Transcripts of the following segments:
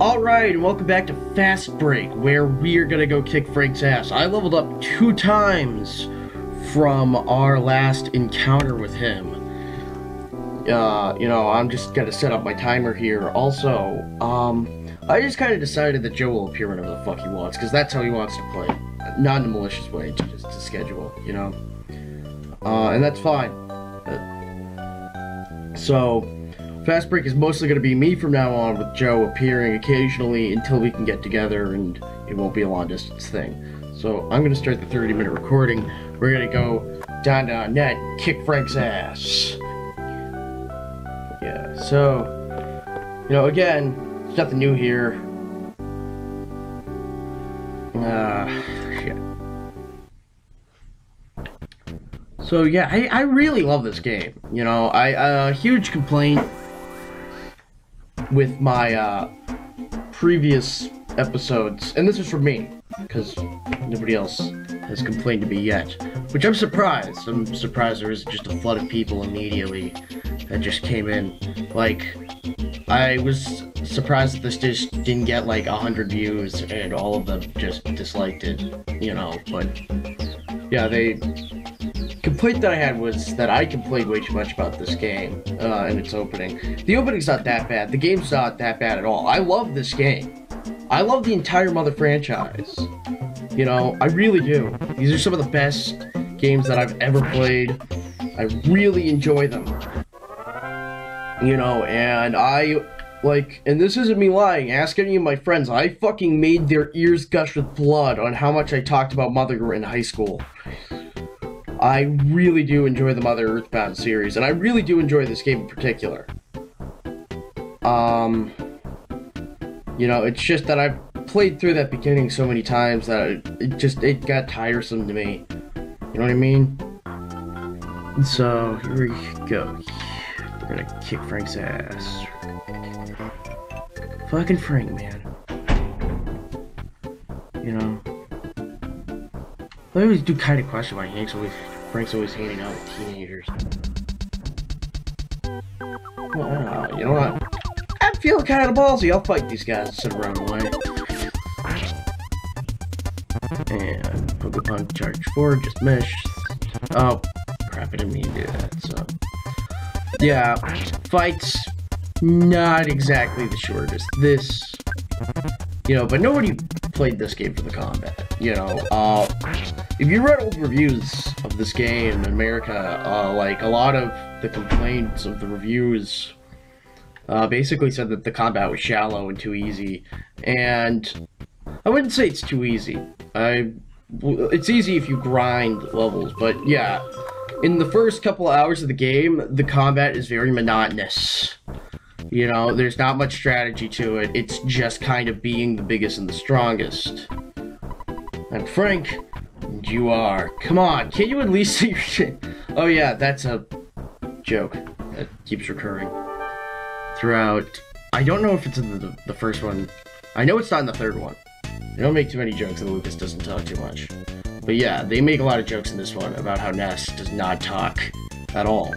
Alright, and welcome back to Fast Break, where we're gonna go kick Frank's ass. I leveled up two times from our last encounter with him. Uh, you know, I'm just gonna set up my timer here. Also, um, I just kind of decided that Joe will appear whenever the fuck he wants, because that's how he wants to play. Not in a malicious way, just to schedule, you know? Uh, and that's fine. Uh, so, Fast Break is mostly going to be me from now on, with Joe appearing occasionally until we can get together and it won't be a long distance thing. So I'm going to start the 30 minute recording. We're going to go down to net, kick Frank's ass. Yeah, so, you know, again, there's nothing new here. Uh, shit. So yeah, I, I really love this game. You know, I a uh, huge complaint with my uh, previous episodes, and this is for me, because nobody else has complained to me yet. Which I'm surprised. I'm surprised there isn't just a flood of people immediately that just came in. Like, I was surprised that this just didn't get like a hundred views and all of them just disliked it, you know, but yeah, they complaint that I had was that I complained way too much about this game uh, and its opening. The opening's not that bad. The game's not that bad at all. I love this game. I love the entire Mother franchise. You know, I really do. These are some of the best games that I've ever played. I really enjoy them. You know, and I like, and this isn't me lying. Ask any of my friends. I fucking made their ears gush with blood on how much I talked about Mother in high school. I really do enjoy the Mother Earthbound series, and I really do enjoy this game in particular. Um, you know, it's just that I've played through that beginning so many times that it, it just it got tiresome to me. You know what I mean? So here we go. We're gonna kick Frank's ass. Fucking Frank, man. You know. I always do kind of question why Hank's always Frank's always hanging out with teenagers. Well, you know what? I'm feeling kind of ballsy. I'll fight these guys instead of running away. And Pokemon charge forward, just mesh. Oh, crap, I didn't mean to do that, so. Yeah, fights, not exactly the shortest. This, you know, but nobody played this game for the combat, you know. Uh, if you read old reviews of this game in America, uh, like a lot of the complaints of the reviews uh, basically said that the combat was shallow and too easy. And I wouldn't say it's too easy. I, it's easy if you grind levels, but yeah, in the first couple hours of the game, the combat is very monotonous. You know, there's not much strategy to it. It's just kind of being the biggest and the strongest. And Frank, you are. Come on, can you at least see your shit? Oh yeah, that's a joke that keeps recurring throughout. I don't know if it's in the, the first one. I know it's not in the third one. They don't make too many jokes and Lucas doesn't talk too much. But yeah, they make a lot of jokes in this one about how Ness does not talk at all.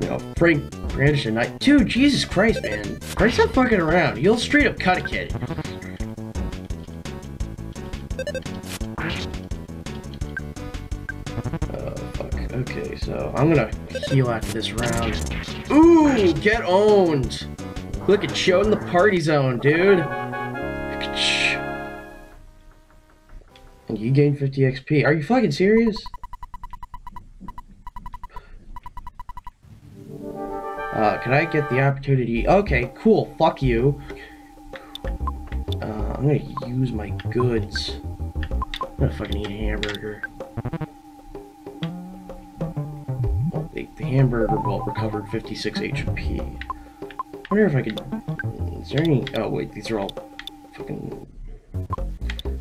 You know, Frank Brandish and I- Dude, Jesus Christ, man. Frank's not fucking around. You'll straight up cut a kid. Okay, so I'm gonna heal after this round. Ooh, get owned! Look at Joe in the party zone, dude. And you gain 50 XP. Are you fucking serious? Uh, can I get the opportunity? Okay, cool. Fuck you. Uh, I'm gonna use my goods. I'm gonna fucking eat a hamburger. Hamburger bolt recovered 56 HP. I wonder if I could... Is there any... Oh, wait, these are all fucking...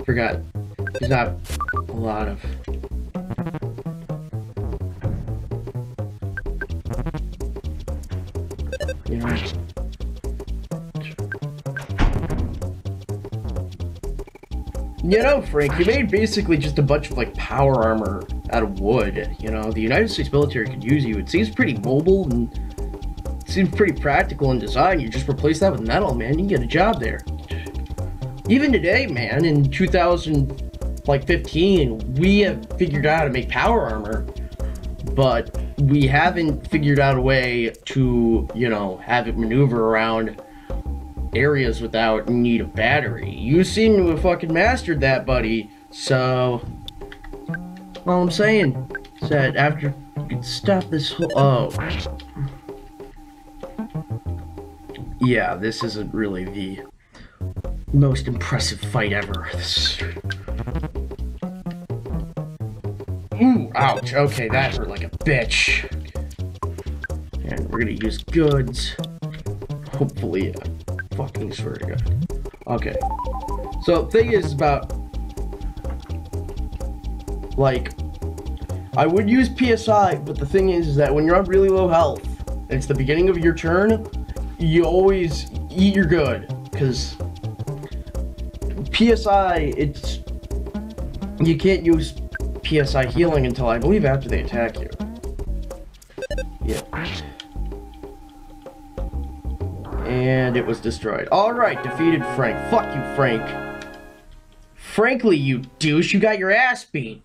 Forgot. There's not a lot of... You know... You know, Frank, you made basically just a bunch of, like, power armor out of wood. You know, the United States military could use you. It seems pretty mobile and seems pretty practical in design. You just replace that with metal, man. You can get a job there. Even today, man, in 2000, like 15, we have figured out how to make power armor, but we haven't figured out a way to, you know, have it maneuver around areas without need of battery. You seem to have fucking mastered that, buddy. So, all I'm saying is that after you can stop this whole. Oh. Yeah, this isn't really the most impressive fight ever. Ooh, ouch. Okay, that hurt like a bitch. And we're gonna use goods. Hopefully, uh, fucking swear to God. Okay. So, thing is about like I would use PSI, but the thing is, is that when you're on really low health, it's the beginning of your turn, you always eat your good because PSI, it's you can't use PSI healing until I believe after they attack you. Yeah. And it was destroyed. Alright, defeated Frank. Fuck you, Frank. Frankly, you douche, you got your ass beat.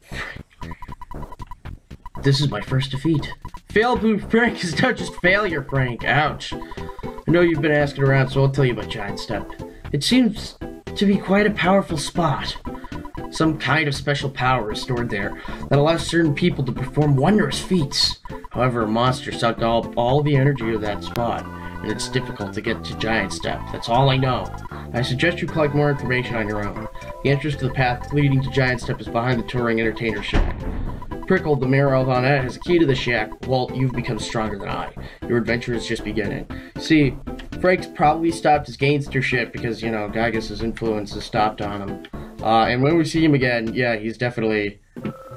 This is my first defeat. Fail Blue Frank is not just failure, Frank. Ouch. I know you've been asking around, so I'll tell you about Giant Step. It seems to be quite a powerful spot. Some kind of special power is stored there that allows certain people to perform wondrous feats. However, a monster sucked all, all the energy of that spot, and it's difficult to get to Giant Step. That's all I know. I suggest you collect more information on your own. The entrance to the path leading to Giant Step is behind the touring entertainer shack. Pirkle, the mayor of Onett, has a key to the shack. Walt, you've become stronger than I. Your adventure is just beginning. See, Frank's probably stopped his gangstership because, you know, Giygas's influence has stopped on him. Uh, and when we see him again, yeah, he's definitely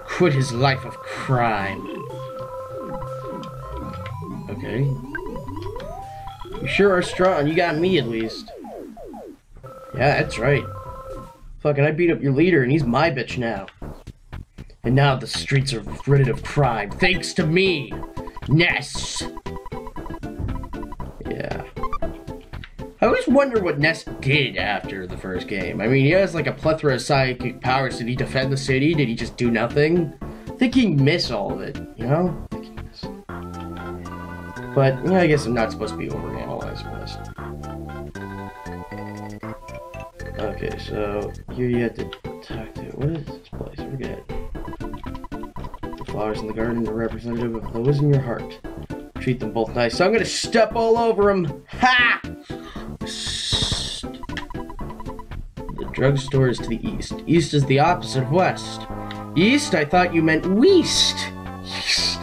quit his life of crime. Okay. You sure are strong. You got me, at least. Yeah, that's right. Fucking, I beat up your leader, and he's my bitch now. And now the streets are rid of crime, thanks to me, Ness. Yeah. I always wonder what Ness did after the first game. I mean, he has like a plethora of psychic powers. Did he defend the city? Did he just do nothing? I think he miss all of it, you know? But, yeah, I guess I'm not supposed to be overanalyzing this. Okay, so here you have to talk to. What is this place? Forget. Flowers in the garden are representative of those in your heart. Treat them both nice. So I'm gonna step all over them. Ha! The drugstore is to the east. East is the opposite of west. East? I thought you meant west. East.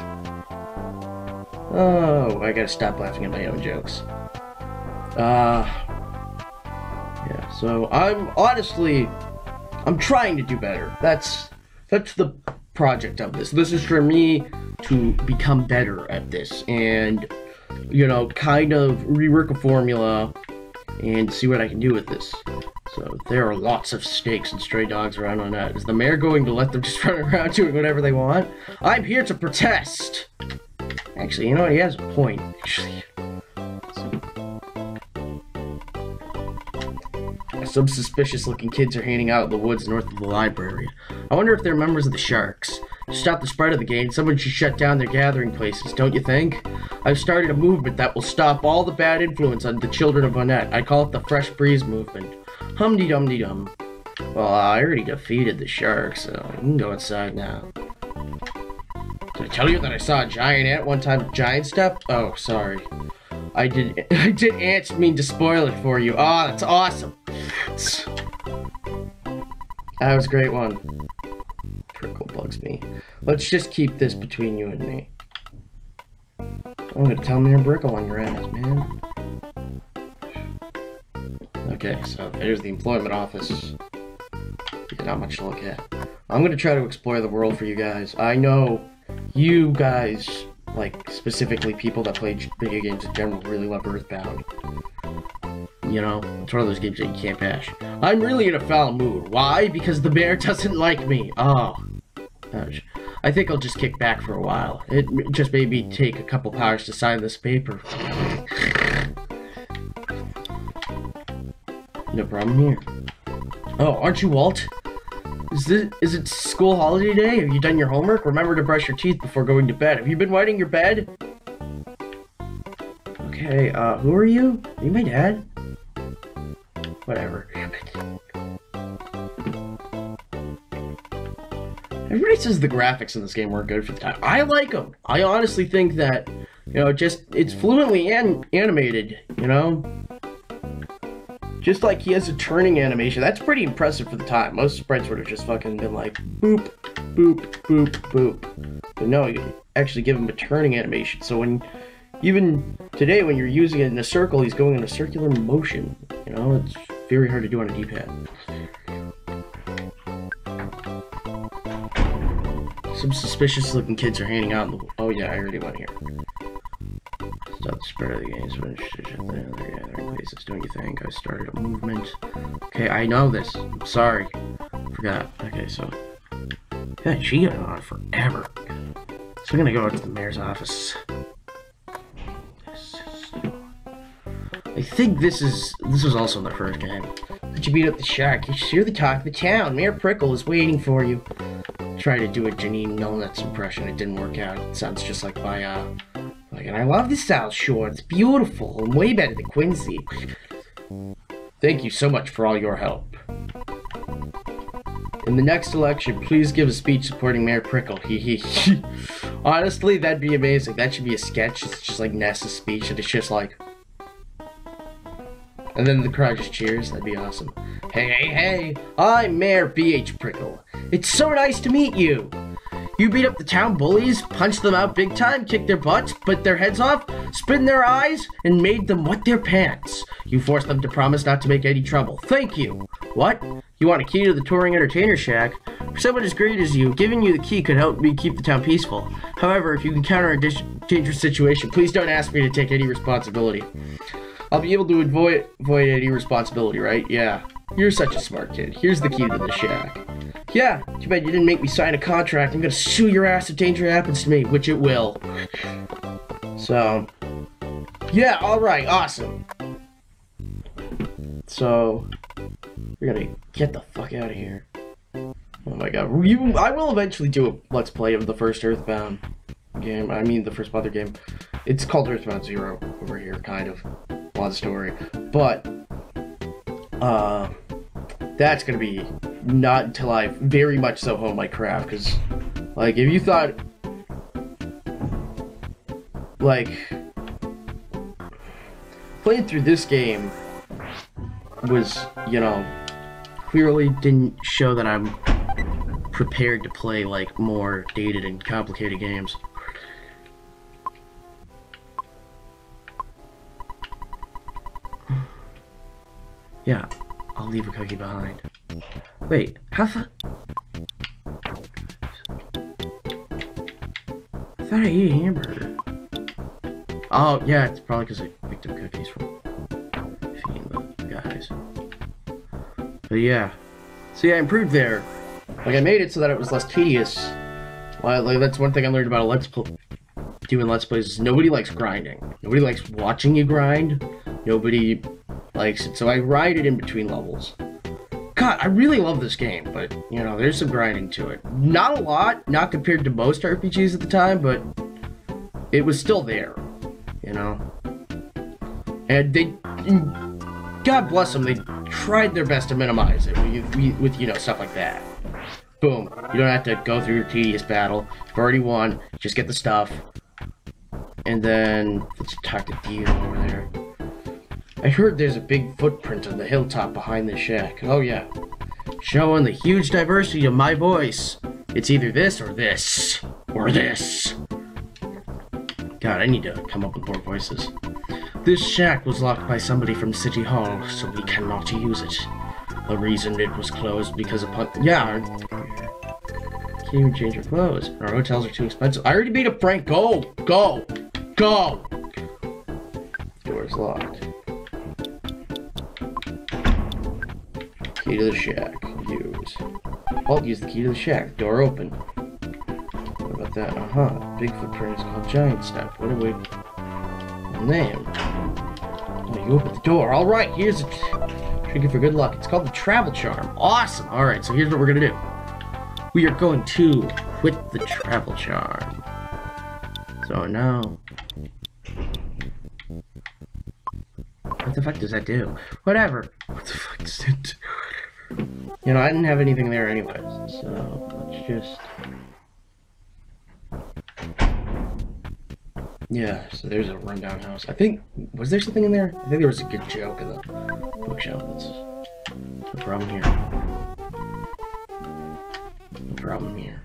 Oh, I gotta stop laughing at my own jokes. Uh, yeah, so I'm honestly, I'm trying to do better. That's, that's the project of this. This is for me to become better at this and, you know, kind of rework a formula and see what I can do with this. So there are lots of snakes and stray dogs around Onett. Is the mayor going to let them just run around doing whatever they want? I'm here to protest! Actually, you know what? He has a point, actually. Some suspicious looking kids are hanging out in the woods north of the library. I wonder if they're members of the Sharks. To stop the spread of the game, someone should shut down their gathering places, don't you think? I've started a movement that will stop all the bad influence on the children of Onett. I call it the Fresh Breeze Movement. Hum dum dee dum. Well, I already defeated the Sharks, so you can go inside now. Did I tell you that I saw a giant ant one time? Giant step? Oh, sorry. I did. I did ants mean to spoil it for you. Ah, oh, that's awesome. That was a great one. Trickle bugs me. Let's just keep this between you and me. I'm gonna tell Mayor Brickle on your ass, man. Okay, so there's the employment office. Not much to look at. I'm gonna try to explore the world for you guys. I know you guys, like specifically people that play video games in general, really love Earthbound you know, it's one of those games that you can't bash. I'm really in a foul mood. Why? Because the bear doesn't like me. Oh. I think I'll just kick back for a while. It just made me take a couple hours to sign this paper. no problem here. Oh, aren't you Walt? Is this is it school holiday day? Have you done your homework? Remember to brush your teeth before going to bed. Have you been wetting your bed? Okay, uh, who are you? Are you my dad? Whatever. Damn it. Everybody says the graphics in this game weren't good for the time. I like them. I honestly think that, you know, just it's fluently an- animated. You know, just like he has a turning animation. That's pretty impressive for the time. Most sprites would have just fucking been like boop, boop, boop, boop. But no, you actually give him a turning animation. So when even today, when you're using it in a circle, he's going in a circular motion. You know, it's very hard to do on a D-pad. Some suspicious looking kids are hanging out. Oh, yeah, I already went here. Stop the spread of the games. When other places, don't you think? I started a movement. Okay, I know this. I'm sorry. Forgot. Okay, so. Yeah, she got on forever. So I'm gonna go out to the mayor's office. I think this is this was also the first game. But you beat up the shark. You're the talk of the town. Mayor Pirkle is waiting for you. Try to do a Janine Melnitz impression. It didn't work out. It sounds just like my uh like and I love the style short. It's beautiful and way better than Quincy. Thank you so much for all your help. In the next election, please give a speech supporting Mayor Pirkle. He he. Honestly, that'd be amazing. That should be a sketch. It's just like Nessa's speech, and it's just like. And then the crowd just cheers. That'd be awesome. Hey, hey, hey! I'm Mayor B.H. Pirkle. It's so nice to meet you. You beat up the town bullies, punched them out big time, kicked their butts, bit their heads off, spit in their eyes, and made them wet their pants. You forced them to promise not to make any trouble. Thank you. What? You want a key to the touring entertainer shack? For someone as great as you, giving you the key could help me keep the town peaceful. However, if you encounter a dangerous situation, please don't ask me to take any responsibility. I'll be able to avoid avoid any responsibility, right? Yeah. You're such a smart kid. Here's the key to the shack. Yeah, too bad you didn't make me sign a contract. I'm gonna sue your ass if danger happens to me, which it will. So, yeah, alright, awesome. So, we're gonna get the fuck out of here. Oh my god, you, I will eventually do a let's play of the first Earthbound game. I mean, the first Mother game. It's called Earthbound Zero over here, kind of. Of story. But, uh, that's gonna be not until I very much so hone my craft. Because, like, if you thought, like, playing through this game was, you know, clearly didn't show that I'm prepared to play like more dated and complicated games. Yeah, I'll leave a cookie behind. Wait, how the... I thought I ate a hamburger. Oh, yeah, it's probably because I picked up cookies from feeding the guys. But yeah. See, I improved there. Like, I made it so that it was less tedious. Well, like, that's one thing I learned about a Let's Play. Doing Let's Plays is nobody likes grinding. Nobody likes watching you grind. Nobody likes it. So I ride it in between levels. God, I really love this game, but, you know, there's some grinding to it. Not a lot, not compared to most RPGs at the time, but it was still there, you know? And they, God bless them, they tried their best to minimize it with, with you know, stuff like that. Boom. You don't have to go through your tedious battle. You've already won. Just get the stuff. And then, let's talk to Dio over there. I heard there's a big footprint on the hilltop behind the shack. Oh yeah. Showing the huge diversity of my voice. It's either this or this. Or this. God, I need to come up with more voices. This shack was locked by somebody from City Hall, so we cannot use it. The reason it was closed because upon- Yeah, can't even change your clothes. Our hotels are too expensive. I already beat up Frank. Go! Go! Go! Door's locked. Key to the shack. Use. I'll use the key to the shack. Door open. What about that? Uh-huh. Big footprint is called Giant Step. What do we... Name. Oh, you open the door. Alright, here's a... Trinket for good luck. It's called the Travel Charm. Awesome. All right, so here's what we're gonna do. We are going to quit the Travel Charm. So now, what the fuck does that do? Whatever. You know, I didn't have anything there anyways, so let's just. Yeah, so there's a rundown house. I think, was there something in there? I think there was a good joke in the bookshelf. That's the problem here. No problem here.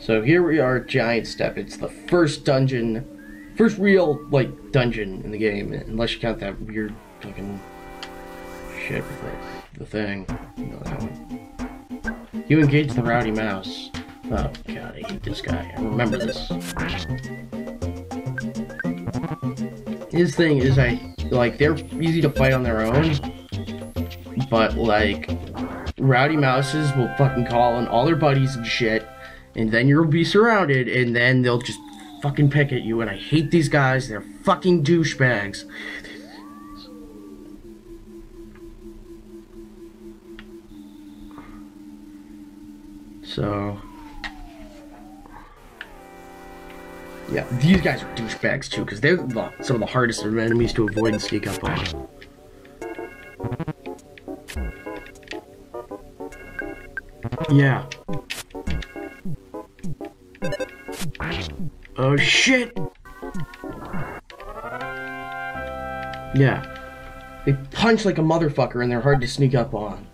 So here we are, Giant Step. It's the first dungeon, first real, like, dungeon in the game, unless you count that weird fucking shit with the, thing. You know that one. You engage the rowdy mouse. Oh god, I hate this guy. I remember this. His thing is I like they're easy to fight on their own, but like rowdy mouses will fucking call on all their buddies and shit, and then you'll be surrounded, and then they'll just fucking pick at you. And I hate these guys. They're fucking douchebags. So, yeah, these guys are douchebags too, because they're the, some of the hardest enemies to avoid and sneak up on. Yeah. Oh shit! Yeah. They punch like a motherfucker and they're hard to sneak up on.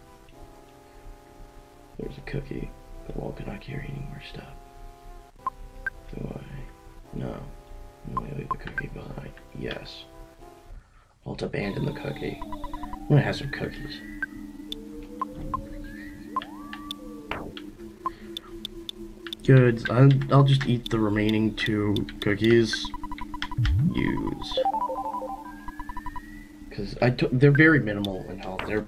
There's a cookie. The wall cannot carry any more stuff. Do I? No. I'm gonna leave the cookie behind. Yes. I'll abandon the cookie. I'm gonna have some cookies. Good. I'll, I'll just eat the remaining two cookies. Mm-hmm. Use. Because I took, they're very minimal in health. They're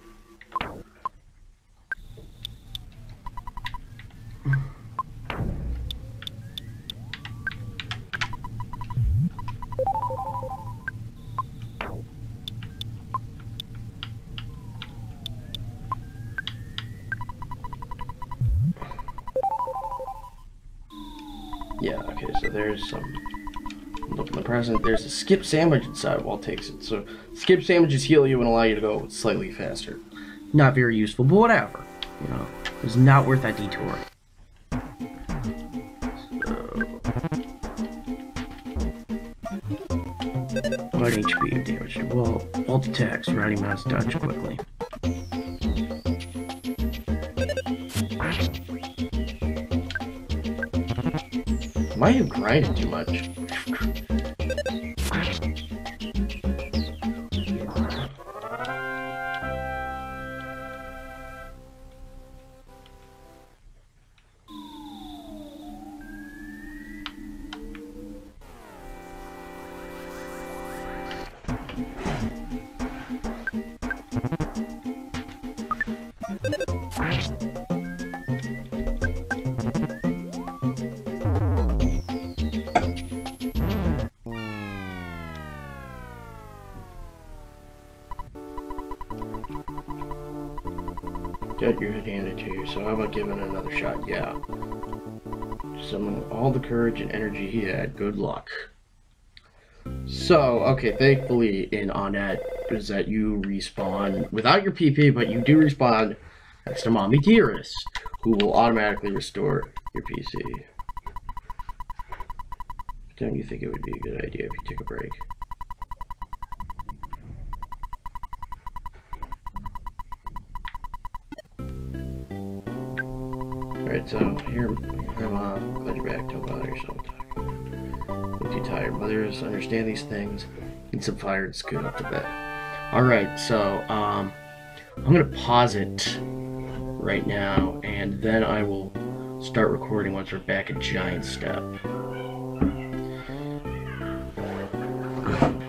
Yeah, okay, so there's some look in the present. There's a skip sandwich inside while it takes it. So skip sandwiches heal you and allow you to go slightly faster. Not very useful, but whatever. You know, it's not worth that detour. What HP damage? Well, alt attacks, Rowdy Mouse dodge quickly. Might you grinding too much. Your head handed to you, so how about giving another shot? Yeah. Summon all the courage and energy he had. Good luck. So, okay, thankfully in Onett is that you respawn without your PP, but you do respawn next to Mommy Dearest, who will automatically restore your PC. Don't you think it would be a good idea if you took a break? Alright, so here, Grandma, glad you're back. Don't bother yourself. Look too tired. Mothers understand these things. Need some fire and scoot up to bed. Alright, so, um, I'm gonna pause it right now, and then I will start recording once we're back at Giant Step.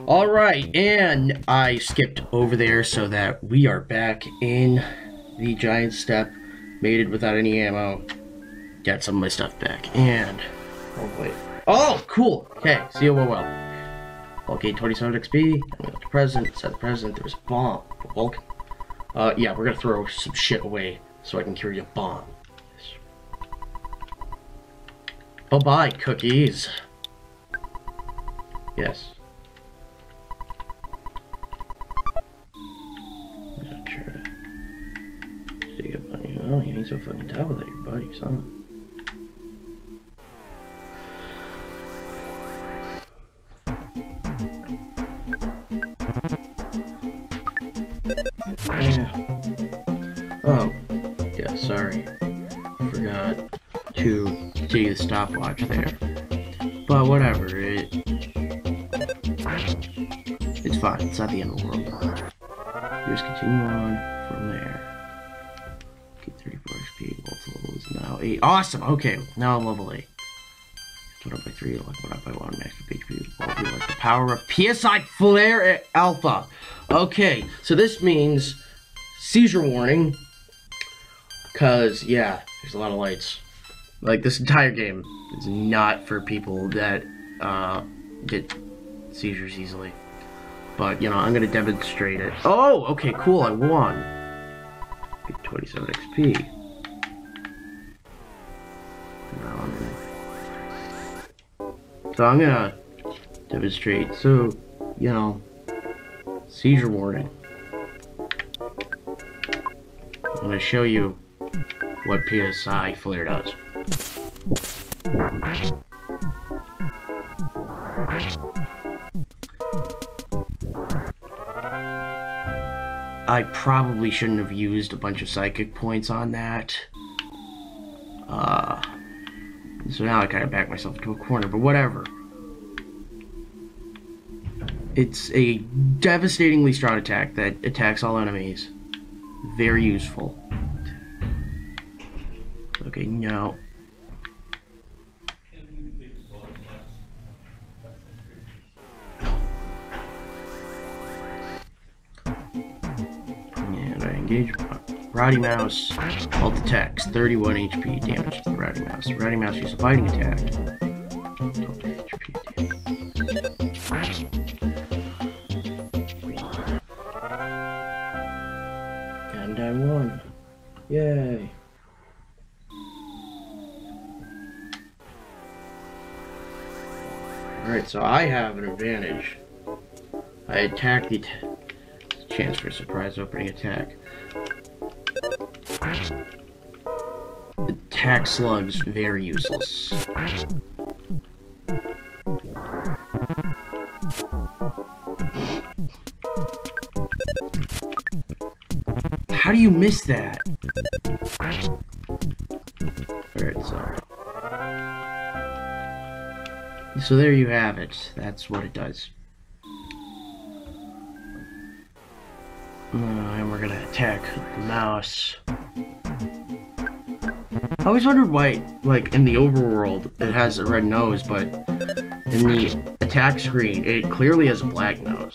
Alright, and I skipped over there so that we are back in the Giant Step made it without any ammo. Got some of my stuff back. And, oh wait, Oh, cool. Okay, see you well, well. Okay, 27 XP. I'm going to present. Set the present. There's a bomb. Vulcan. Uh, yeah, we're gonna throw some shit away so I can carry a bomb. Bye bye, cookies. Yes. Not sure. You. Oh, you ain't so fucking tough with your buddies, huh? Oh, yeah, sorry. Forgot to see the stopwatch there. But whatever, it... It's fine, it's not the end of the world. Just continue on from there. Get 34 XP, both levels now 8. Awesome! Okay, now I'm level 8. Went up by 3, like went up by 1, max HP, like the power of PSI Flare Alpha. Okay, so this means seizure warning. Cause yeah, there's a lot of lights. Like this entire game is not for people that uh, get seizures easily. But you know, I'm gonna demonstrate it. Oh, okay, cool. I won. Get 27 XP. Now I'm. So I'm gonna demonstrate. So, you know, seizure warning. I'm gonna show you what PSI Flare does. I probably shouldn't have used a bunch of psychic points on that. Uh, so now I kind of back myself into a corner, but whatever. It's a devastatingly strong attack that attacks all enemies. Very useful. Okay, no. And I engage Rowdy Mouse, alt attacks, 31 HP damage to the Rowdy Mouse. Rowdy Mouse uses a fighting attack. And I won. Yay. Alright, so I have an advantage. I attack the chance for surprise opening attack. Attack slugs, very useless. You miss that? Alright, so... So there you have it. That's what it does. Uh, and we're gonna attack the mouse. I always wondered why, like, in the overworld, it has a red nose, but in the attack screen, it clearly has a black nose.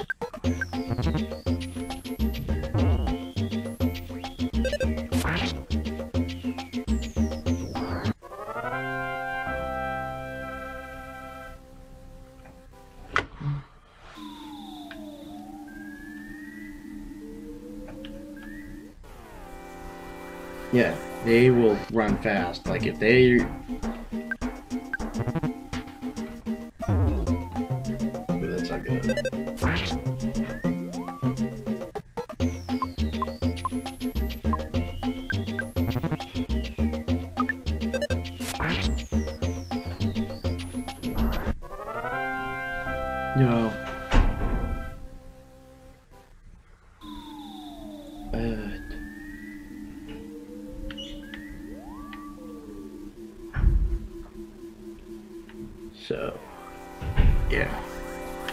They will run fast. Like if they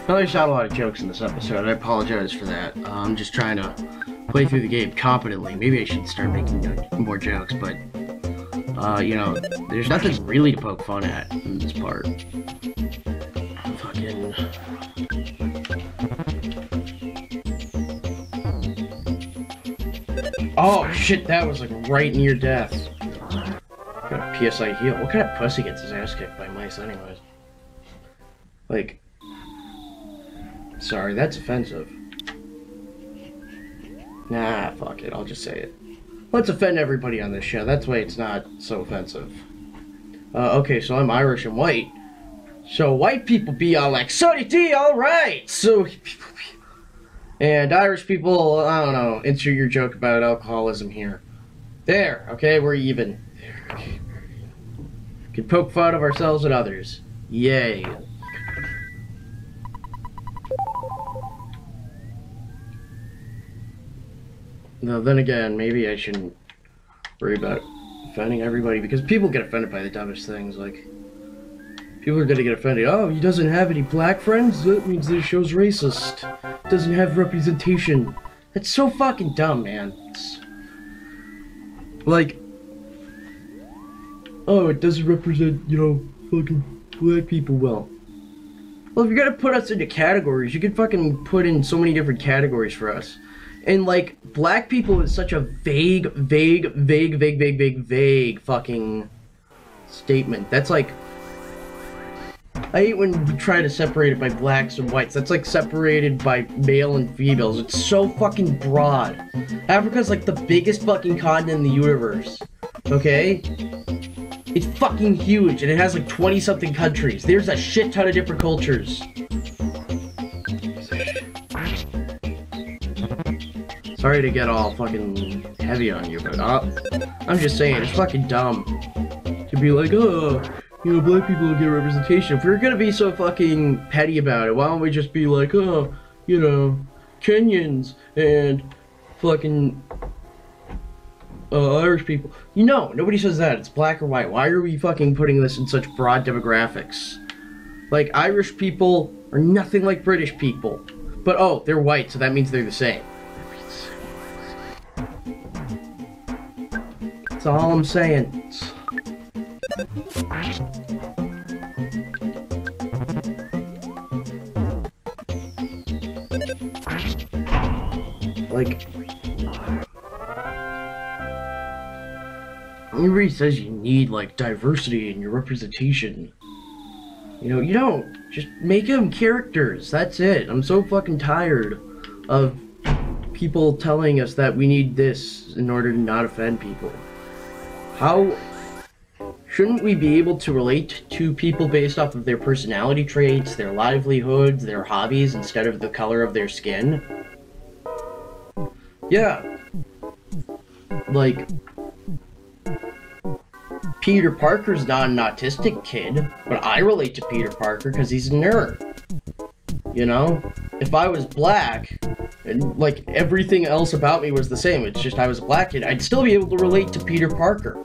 Probably shot a lot of jokes in this episode. I apologize for that. Uh, I'm just trying to play through the game competently. Maybe I should start making more jokes, but, uh, you know, there's nothing really to poke fun at in this part. Fucking. Oh shit, that was like right near death. Got a PSI heal. What kind of pussy gets his ass kicked by mice anyways? Like, sorry, that's offensive. Nah, fuck it, I'll just say it. Let's offend everybody on this show. That's why it's not so offensive. Uh, okay, so I'm Irish and white. So white people be all like, so D, all right. So, and Irish people, I don't know, insert your joke about alcoholism here. There, okay, we're even. There, okay. Can poke fun of ourselves and others. Yay. Now, then again, maybe I shouldn't worry about offending everybody because people get offended by the dumbest things. Like, people are gonna get offended. Oh, he doesn't have any black friends? That means this show's racist. Doesn't have representation. That's so fucking dumb, man. It's, like, oh, it doesn't represent, you know, fucking black people well. Well, if you're gonna put us into categories, you could fucking put in so many different categories for us. And like black people is such a vague, vague, vague, vague, vague, vague, vague fucking statement. That's like I hate when we try to separate it by blacks and whites. That's like separated by male and females. It's so fucking broad. Africa's like the biggest fucking continent in the universe. Okay? It's fucking huge and it has like 20 something countries. There's a shit ton of different cultures. Sorry to get all fucking heavy on you, but uh, I'm just saying, it's fucking dumb to be like, oh, you know, black people get representation. If we're gonna be so fucking petty about it, why don't we just be like, oh, you know, Kenyans and fucking uh, Irish people. You know, nobody says that. It's black or white. Why are we fucking putting this in such broad demographics? Like, Irish people are nothing like British people. But oh, they're white, so that means they're the same. That's all I'm saying. Like, everybody says you need like diversity in your representation. You know, you don't. Just make them characters. That's it. I'm so fucking tired of people telling us that we need this in order to not offend people. How shouldn't we be able to relate to people based off of their personality traits, their livelihoods, their hobbies instead of the color of their skin? Yeah. Like Peter Parker's not an autistic kid, but I relate to Peter Parker because he's a nerd. You know? If I was black, and like everything else about me was the same, it's just I was a black kid, I'd still be able to relate to Peter Parker.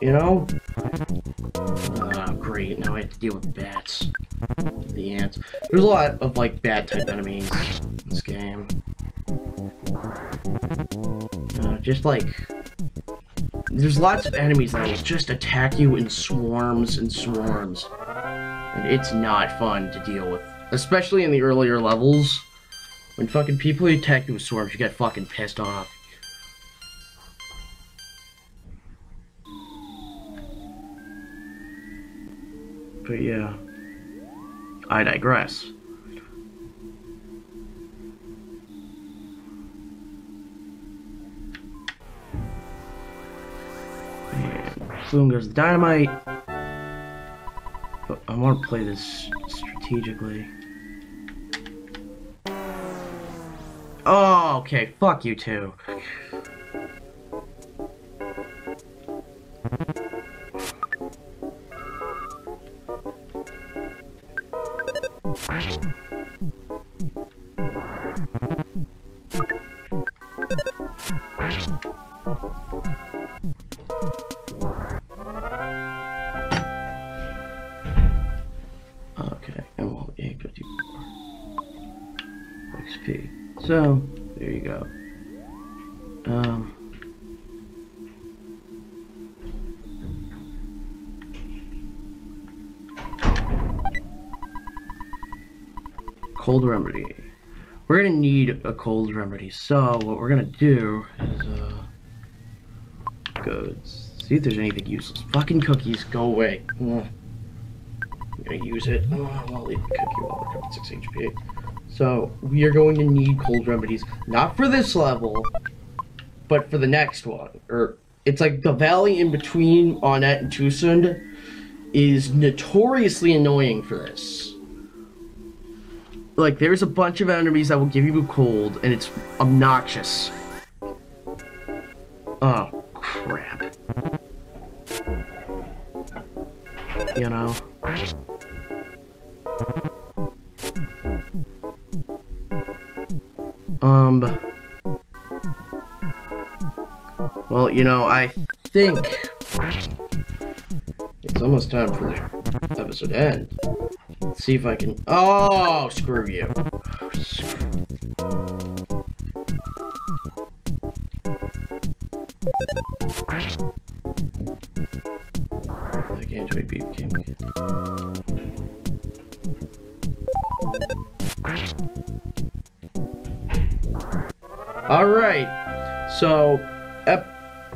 You know? Oh, great. Now I have to deal with bats. The ants. There's a lot of, like, bat type enemies in this game. Uh, just, like... There's lots of enemies that will just attack you in swarms and swarms. And it's not fun to deal with. Especially in the earlier levels. When fucking people attack you with swarms, you get fucking pissed off. But yeah, I digress. Boom goes the dynamite. But I want to play this strategically. Oh, okay. Fuck you too. So, there you go. Um, cold remedy. We're gonna need a cold remedy. So what we're gonna do is uh, goods See if there's anything useless. Fucking cookies, go away. Ugh. I'm gonna use it. Oh, I'll leave the cookie while we're at 6 HP. So, we are going to need cold remedies. Not for this level, but for the next one. Or, it's like the valley in between Onett and Twoson is notoriously annoying for this. Like, there's a bunch of enemies that will give you a cold, and it's obnoxious. Oh, crap. You know? You know, I think it's almost time for the episode to end. Let's see if I can. Oh, screw you.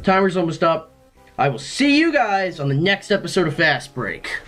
Timer's almost up. I will see you guys on the next episode of Fast Break.